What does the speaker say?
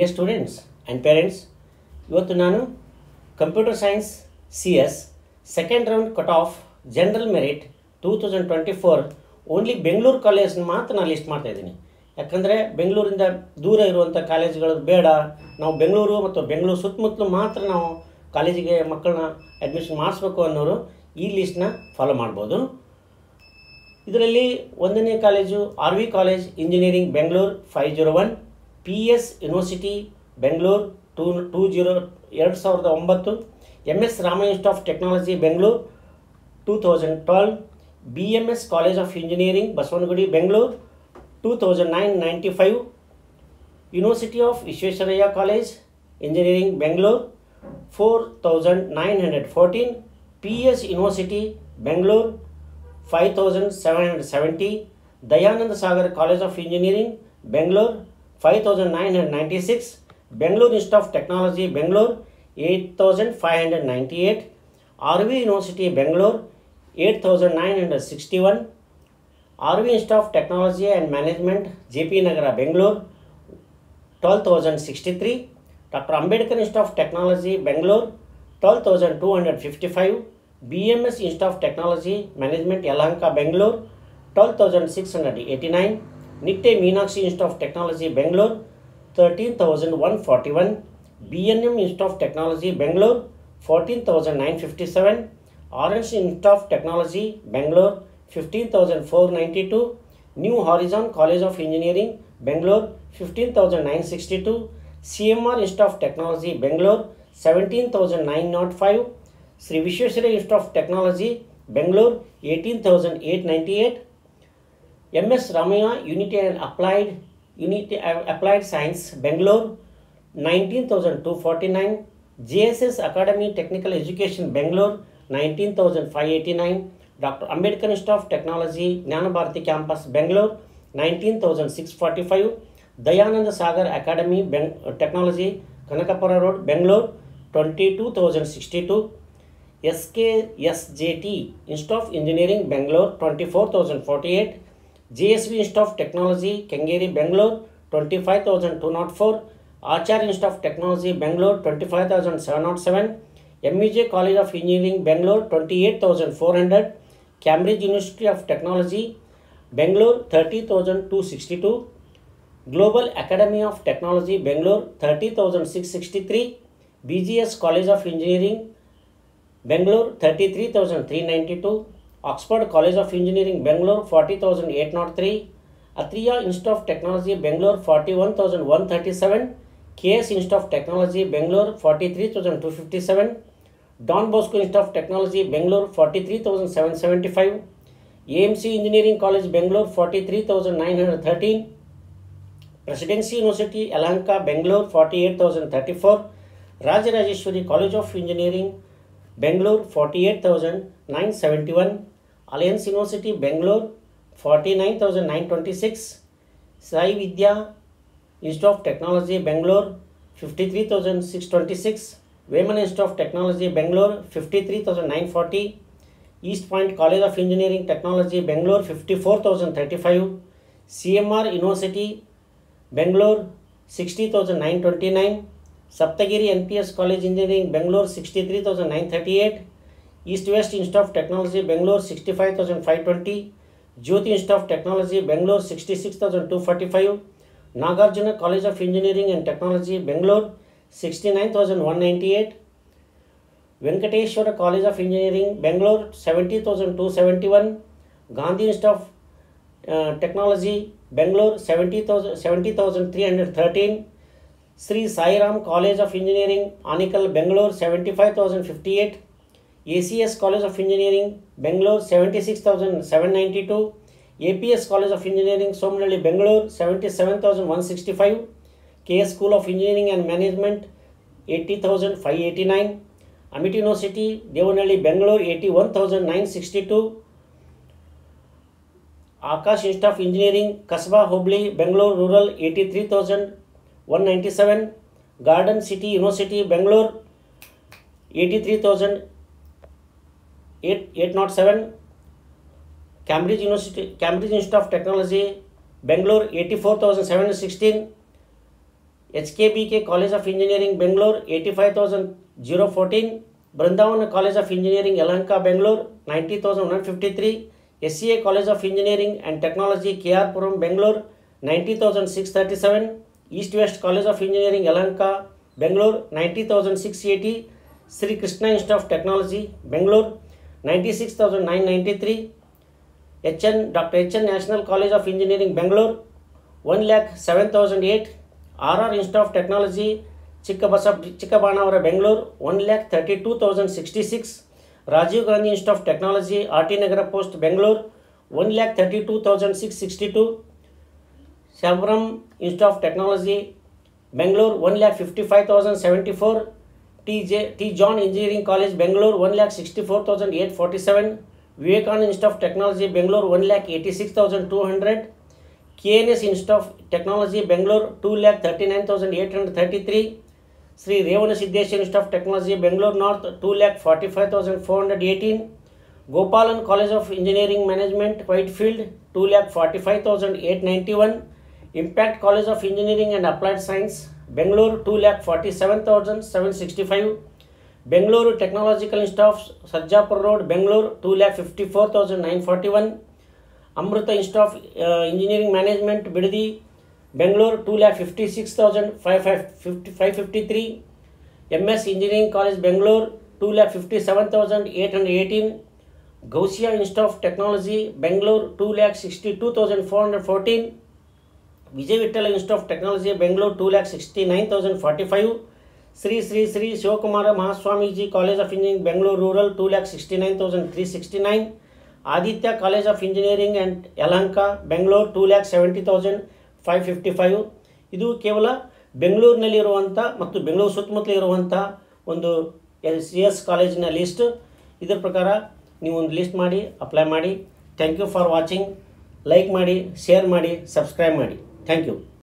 Dear students and parents ಇವತ್ತು ನಾನು computer science C S second round cut off general merit two thousand twenty four only Bengaluru ಕಾಲೇಜ್ನ ಮಾತ್ರ ನಾನು list ಮಾಡ್ತಾ ಇದ್ದೀನಿ ಯಾಕಂದರೆ ಬೆಂಗಳೂರಿಂದ ದೂರ ಇರುವಂಥ ಕಾಲೇಜುಗಳು ಬೇಡ ನಾವು ಬೆಂಗಳೂರು ಮತ್ತು ಬೆಂಗಳೂರು ಸುತ್ತಮುತ್ತಲು ಮಾತ್ರ ನಾವು ಕಾಲೇಜಿಗೆ ಮಕ್ಕಳನ್ನ ಅಡ್ಮಿಷನ್ ಮಾಡಿಸ್ಬೇಕು ಅನ್ನೋರು ಈ ಲಿಸ್ಟ್ನ ಫಾಲೋ ಮಾಡ್ಬೋದು ಇದರಲ್ಲಿ ಒಂದನೇ college R V college engineering Bengaluru five zero one P S university Bengaluru two two zero ಎರಡು ಸಾವಿರದ ಒಂಬತ್ತು M S Rama institute of technology Bengaluru two thousand twelve B M S college of engineering Basavanagudi Bengaluru two thousand nine ninety five university of Visvesvaraya college engineering Bengaluru four thousand nine hundred fourteen P S university Bengaluru five thousand seven hundred seventy Dayananda Sagar college of engineering Bengaluru 5996 Bangalore Institute of Technology Bangalore 8598 RV University Bangalore 8961 RV Institute of Technology and Management JP nagar Bangalore 12063 Dr. Ambedkar Institute of Technology Bangalore 12255 BMS Institute of Technology Management Yalanka Bangalore 12689 Nikte Meenakshi Institute of Technology, Bangalore, 13,141. BNM Institute of Technology, Bangalore, 14,957. Orange Institute of Technology, Bangalore, 15,492. New Horizon College of Engineering, Bangalore, 15,962. CMR Institute of Technology, Bangalore, 17,905. Sri Vishweswara Institute of Technology, Bangalore, 18,898. M S Ramaiah university and applied university applied science Bangalore 19,249 thousand two forty nine J S S academy technical education Bangalore ninety thousand five eighty nine doctor Ambedkar Dayananda Sagar academy बेंग technology Kanakapura road Bengaluru twenty two thousand two K J T institute of engineering Bengaluru twenty four thousand forty eight GSV Institute of Technology, Kengeri, Bangalore, 25,204. Acharya Institute of Technology, Bangalore, 25,707. MUJ College of Engineering, Bangalore, 28,400. Cambridge University of Technology, Bangalore, 30,262. Global Academy of Technology, Bangalore, 30,663. BGS College of Engineering, Bangalore, 33,392. Oxford College of Engineering Bangalore 40,803, Atria Institute of Technology Bangalore 41,137, KS Institute of Technology Bangalore 43,257, Don Bosco Institute of Technology Bangalore 43,775, AMC Engineering College Bangalore 43,913, Presidency University Alanka Bangalore 48,034, Rajarajeshwari College of Engineering Bangalore 48,971, alliance university Bangalore forty nine thousand nine twenty six Sai Vidya institute of technology Bangalore fifty three thousand six twenty six Vemana institute of technology Bangalore fifty three thousand nine forty east point college of engineering technology Bangalore fifty four thousand thirty five C M R university Bangalore sixty thousand nine twenty nine Sapthagiri N P S college engineering Bangalore sixty three thousand nine thirty eight east west institute of technology Bangalore sixty five thousand five twenty Jyothy institute of technology Bangalore sixty six thousand two forty five Nagarjuna college of engineering and technology Bangalore sixty nine thousand one ninety eight Venkateshwara college of engineering Bangalore seventy thousand two seventy one Gandhi institute of technology Bangalore seventy thousand seventy thousand three hundred thirteen Shri Sai Ram college of engineering Anekal Bangalore seventy five thousand fifty eight ACS College of Engineering, Bangalore 76,792, APS College of Engineering, Somnali, Bangalore 77,165, KS School of Engineering and Management 80,589, Amit University, Devanali, Bangalore 81,962, Akash Institute of Engineering, Kasba, Hubli, Bangalore Rural 83,197, Garden City University, Bangalore 83,000 eight eight nought seven Cambridge university Cambridge institute of technology Bangalore eighty four thousand seven sixteen H K B K college of engineering Bangalore eighty five thousand zero fourteen Brindavan college of engineering Yelahanka Bangalore ninety thousand one fifty three S C A college of engineering and technology K R Puram Bangalore ninety thousand six thirty seven east west college of engineering Yelahanka Bangalore ninety thousand six eighty Shri Krishna institute of technology Bangalore ninety six thousand nine ninety three H N doctor H N college of engineering Bangalore one lakh seven thousand eight R R institute of technology चिक्कबस Chikkabanavara Bangalore one lakh thirty two thousand sixty six Rajiv Gandhi institute of technology R T Nagar post Bangalore one lakh thirty two thousand six sixty two श्यामरम institute of technology Bangalore one lakh fifty five thousand seventy four TJ, T. John Engineering College, Bangalore, sixty four thousand eight forty seven, Vivekanand Institute of Technology, Bangalore, 1,86,200. KNS Institute of Technology, Bangalore, 2,39,833. Sri Revana Siddheshwar Institute of Technology, Bangalore North, 2,45,418. Gopalan College of Engineering Management, Whitefield, 2,45,891. Impact College of Engineering and Applied Science, Bangalore two lakh forty seven thousand seven sixty five Bengaluru technological institute Sarjapur road Bengaluru two lakh fifty four thousand nine forty one Amruta institute of engineering management Bidadi Bengaluru two lakh fifty six thousand five five fifty five fifty three M S engineering college Bengaluru two lakh fifty seven thousand eight hundred eighteen Ghousia institute of technology Bengaluru two lakh sixty two thousand four hundred fourteen Vijaya Vittal institute of technology Bengaluru two lakh sixty nine thousand forty five Shri Shri Shri Shivakumara Mahaswamiji college of engineering Bengaluru rural two lakh sixty nine thousand three sixty nine Aditya college of engineering and Yelahanka Bengaluru two lakh seventy thousand five fifty five ಇದು ಕೇವಲ ಬೆಂಗಳೂರಿನಲ್ಲಿರುವಂಥ ಮತ್ತು ಬೆಂಗಳೂರು ಸುತ್ತಮುತ್ತಲ ಇರುವಂಥ ಒಂದು L C S ಕಾಲೇಜಿನ list ಇದರ ಪ್ರಕಾರ ನೀವು ಒಂದು ಲಿಸ್ಟ್ ಮಾಡಿ ಅಪ್ಲೈ ಮಾಡಿ thank you for watching like ಮಾಡಿ ಶೇರ್ ಮಾಡಿ ಸಬ್ಸ್ಕ್ರೈಬ್ ಮಾಡಿ Thank you.